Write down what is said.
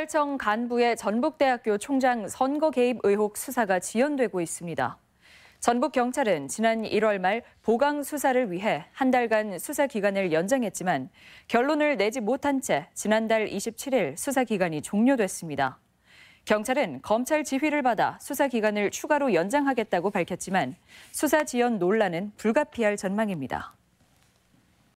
경찰청 간부의 전북대학교 총장 선거 개입 의혹 수사가 지연되고 있습니다. 전북 경찰은 지난 1월 말 보강 수사를 위해 한 달간 수사 기간을 연장했지만 결론을 내지 못한 채 지난달 27일 수사 기간이 종료됐습니다. 경찰은 검찰 지휘를 받아 수사 기간을 추가로 연장하겠다고 밝혔지만 수사 지연 논란은 불가피할 전망입니다.